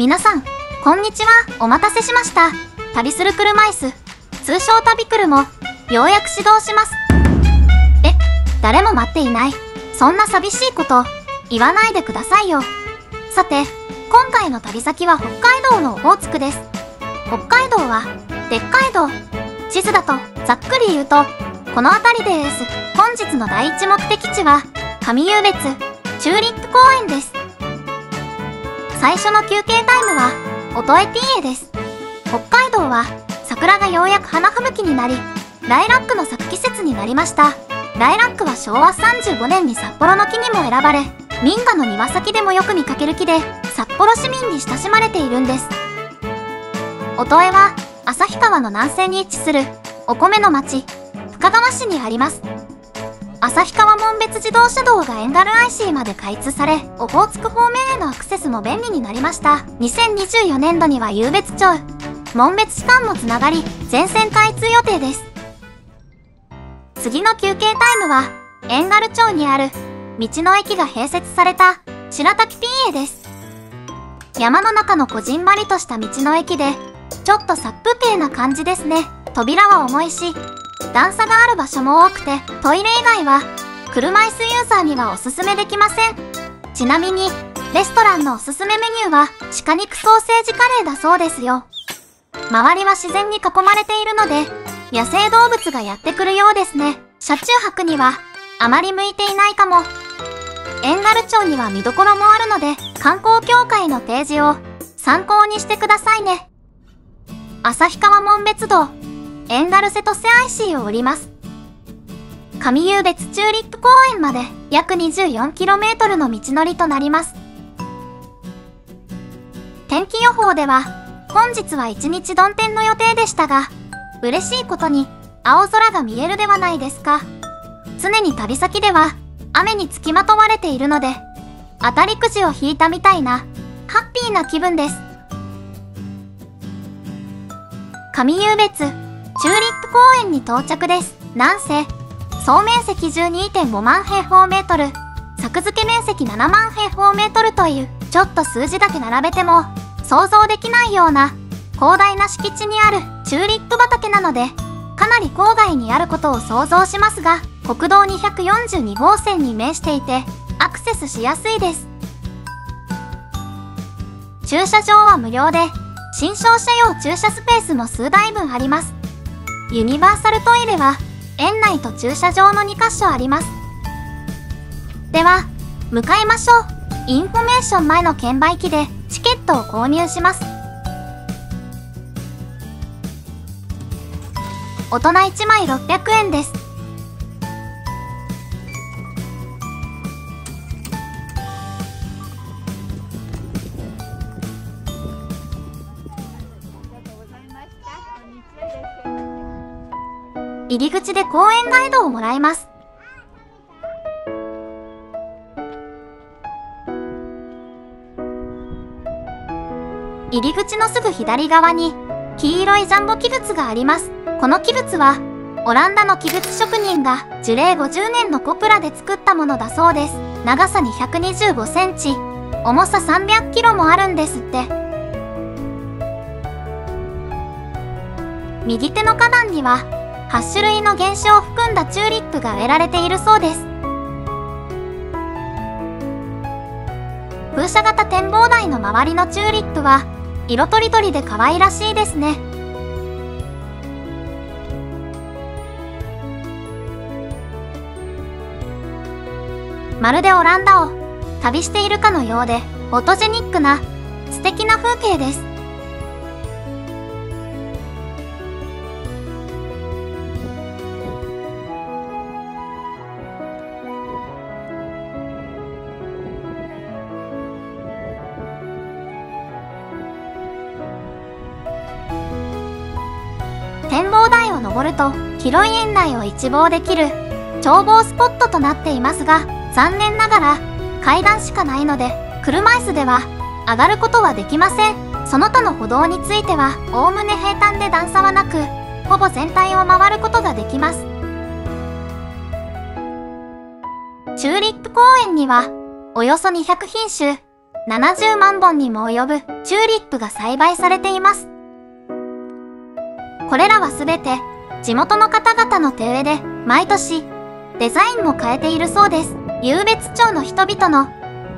皆さん、こんにちは。お待たせしました。旅する車椅子、通称旅くるも、ようやく始動します。え、誰も待っていない。そんな寂しいこと、言わないでくださいよ。さて、今回の旅先は北海道のオホーツクです。北海道は、でっかい道。地図だと、ざっくり言うと、この辺りです。本日の第一目的地は、上湧別、チューリップ公園です。最初の休憩タイムは、音江ティーエです。北海道は、桜がようやく花吹雪になり、ライラックの咲く季節になりました。ライラックは昭和35年に札幌の木にも選ばれ、民家の庭先でもよく見かける木で、札幌市民に親しまれているんです。音江は、旭川の南西に位置する、お米の町、深川市にあります。旭川門別自動車道がエンガル IC まで開通され、オホーツク方面へのアクセスも便利になりました。2024年度には湧別町、門別市間もつながり、全線開通予定です。次の休憩タイムは、エンガル町にある、道の駅が併設された、白滝ピンエです。山の中のこじんまりとした道の駅で、ちょっと殺風景な感じですね。扉は重いし、段差がある場所も多くて、トイレ以外は、車椅子ユーザーにはおすすめできません。ちなみに、レストランのおすすめメニューは、鹿肉ソーセージカレーだそうですよ。周りは自然に囲まれているので、野生動物がやってくるようですね。車中泊には、あまり向いていないかも。エンガル町には見どころもあるので、観光協会のページを参考にしてくださいね。旭川門別道、エンガル瀬戸瀬 IC を降ります。上湧別チューリップ公園まで約 24km の道のりとなります。天気予報では、本日は一日曇天の予定でしたが、嬉しいことに青空が見えるではないですか。常に旅先では雨につきまとわれているので、当たりくじを引いたみたいな、ハッピーな気分です。上湧別、チューリップ公園に到着です。なんせ、総面積12.5万平方メートル、作付け面積7万平方メートルという、ちょっと数字だけ並べても、想像できないような、広大な敷地にあるチューリップ畑なので、かなり郊外にあることを想像しますが、国道242号線に面していて、アクセスしやすいです。駐車場は無料で、身障者用駐車スペースも数台分あります。ユニバーサルトイレは、園内と駐車場の2カ所あります。では、向かいましょう。インフォメーション前の券売機でチケットを購入します。大人1枚600円です。入り口で公園ガイドをもらいます。入り口のすぐ左側に黄色いジャンボ器物があります。この器物はオランダの器物職人が樹齢50年のポプラで作ったものだそうです。長さ225センチ、重さ300キロもあるんですって。右手の花壇には8種類の原種を含んだチューリップが植えられているそうです。風車型展望台の周りのチューリップは色とりどりで可愛らしいですね。まるでオランダを旅しているかのようでフォトジェニックな素敵な風景です。登ると広い園内を一望できる眺望スポットとなっていますが残念ながら階段しかないので車椅子では上がることはできませんその他の歩道についてはおおむね平坦で段差はなくほぼ全体を回ることができますチューリップ公園にはおよそ200品種、70万本にも及ぶチューリップが栽培されています。これらはすべて地元の方々の手植えで毎年デザインも変えているそうです。湧別町の人々の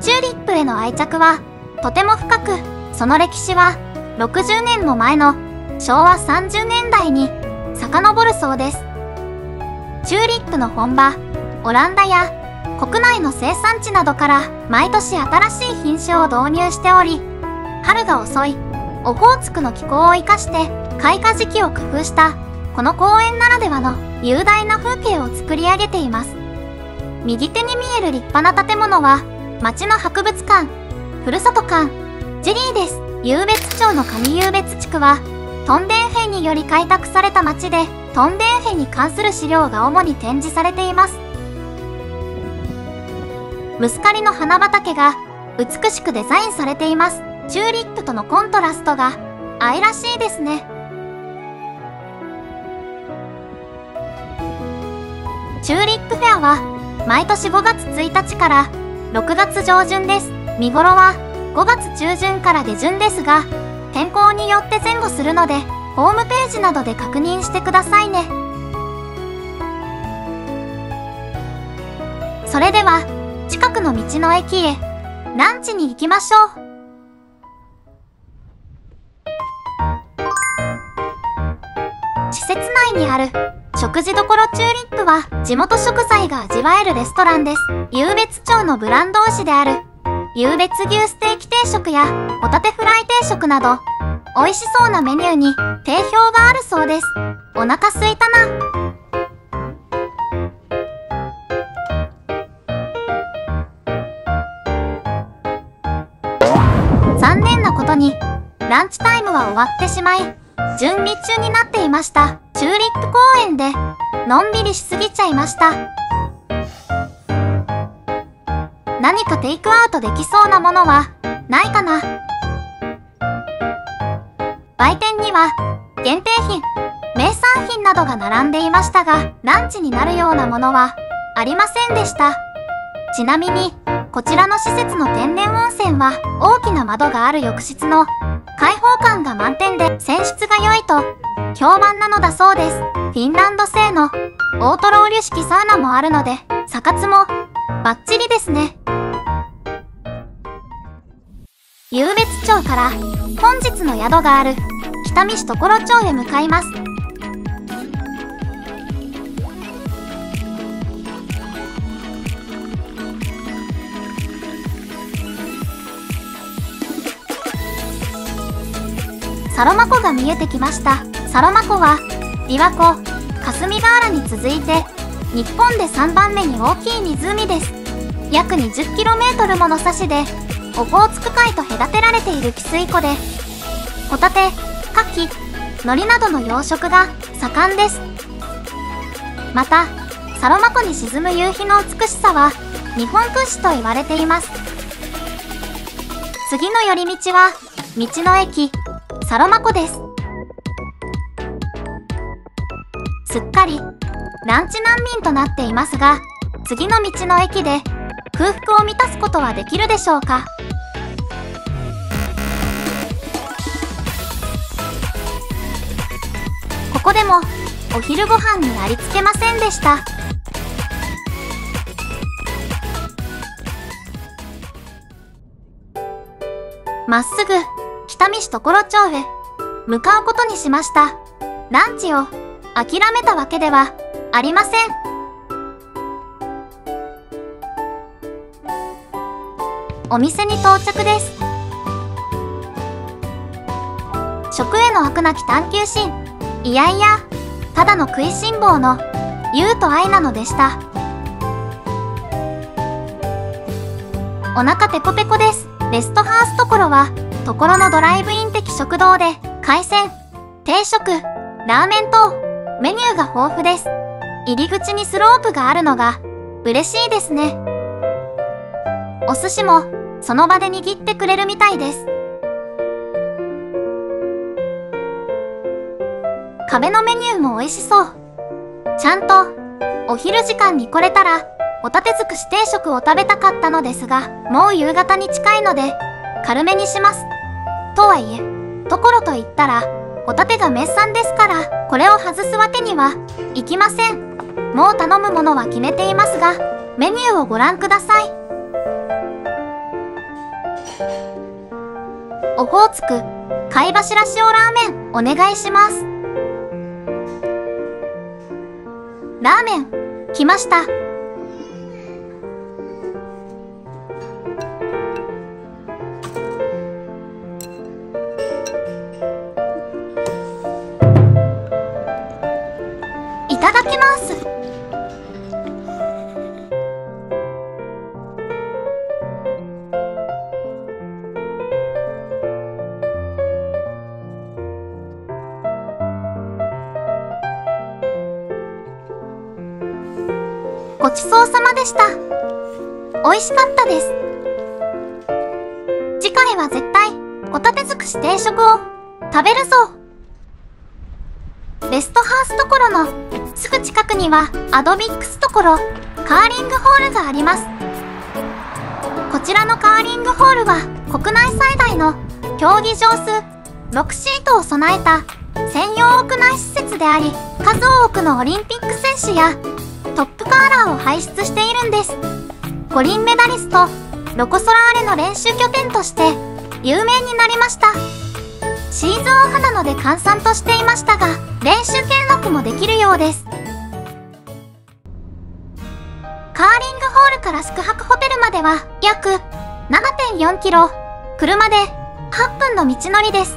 チューリップへの愛着はとても深く、その歴史は60年も前の昭和30年代に遡るそうです。チューリップの本場、オランダや国内の生産地などから毎年新しい品種を導入しており、春が遅いオホーツクの気候を生かして開花時期を工夫したこの公園ならではの雄大な風景を作り上げています。右手に見える立派な建物は町の博物館、ふるさと館、ジェリーです。湧別町の上湧別地区はトンデンフェにより開拓された町でトンデンフェに関する資料が主に展示されています。ムスカリの花畑が美しくデザインされています。チューリップとのコントラストが愛らしいですね。チューリップフェアは毎年5月1日から6月上旬です。見頃は5月中旬から下旬ですが、天候によって前後するので、ホームページなどで確認してくださいね。それでは、近くの道の駅へランチに行きましょう。施設内にある食事処チューリップは地元食材が味わえるレストランです。湧別町のブランド牛である湧別牛ステーキ定食やホタテフライ定食など美味しそうなメニューに定評があるそうです。お腹すいたな。残念なことにランチタイムは終わってしまい準備中になっていました。チューリップ公園で。のんびりしすぎちゃいました。何かテイクアウトできそうなものはないかな？売店には限定品名産品などが並んでいましたがランチになるようなものはありませんでした。ちなみにこちらの施設の天然温泉は大きな窓がある浴室の開放感が満点で泉質が良いと評判なのだそうです。フィンランド製のオートロウリュ式サウナもあるので、サ活もバッチリですね。湧別町から本日の宿がある北見市所町へ向かいます。サロマ湖が見えてきました。サロマ湖は琵琶湖霞ヶ原に続いて日本で3番目に大きい湖です。約 20km もの差しでオホーツク海と隔てられている汽水湖でホタテカキ海苔などの養殖が盛んです。またサロマ湖に沈む夕日の美しさは日本屈指と言われています。次の寄り道は道の駅。サロマ湖です。すっかりランチ難民となっていますが次の道の駅で空腹を満たすことはできるでしょうか？ここでもお昼ご飯にありつけませんでした。まっすぐ北見市常呂町へ向かうことにしました。ランチを諦めたわけではありません。お店に到着です。食への飽くなき探求心。いやいや、ただの食いしん坊の優と愛なのでした。お腹ペコペコです。レストハウスところはところのドライブイン的食堂で海鮮、定食、ラーメン等メニューが豊富です。入り口にスロープがあるのが嬉しいですね。お寿司もその場で握ってくれるみたいです。壁のメニューも美味しそう。ちゃんとお昼時間に来れたらホタテ尽くし定食を食べたかったのですが、もう夕方に近いので、軽めにします。とはいえ、ところと言ったら、ホタテが滅産ですから、これを外すわけにはいきません。もう頼むものは決めていますが、メニューをご覧ください。オホーツク、貝柱塩ラーメン、お願いします。ラーメン、来ました。ごちそうさまでした。美味しかったです。次回は絶対、ホタテ尽くし定食を食べるぞ。レストハウスところのすぐ近くにはアドビックスところカーリングホールがあります。こちらのカーリングホールは国内最大の競技場数6シートを備えた専用屋内施設であり数多くのオリンピック選手やラーを輩出しているんです。五輪メダリストロコ・ソラーレの練習拠点として有名になりました。シーズンオフなので閑散としていましたが練習見学もできるようです。カーリングホールから宿泊ホテルまでは約7.4キロ車で8分の道のりです。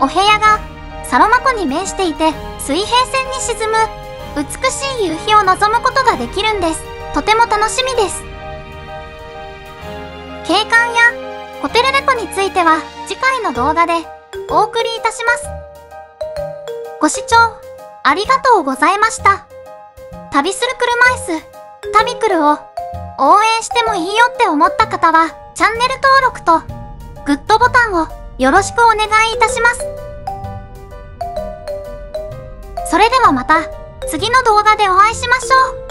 お部屋がサロマ湖に面していて水平線に沈む美しい夕日を望むことができるんです。とても楽しみです。景観やホテルレポについては次回の動画でお送りいたします。ご視聴ありがとうございました。旅する車椅子旅くるを応援してもいいよって思った方はチャンネル登録とグッドボタンをよろしくお願いいたします。それではまた。次の動画でお会いしましょう。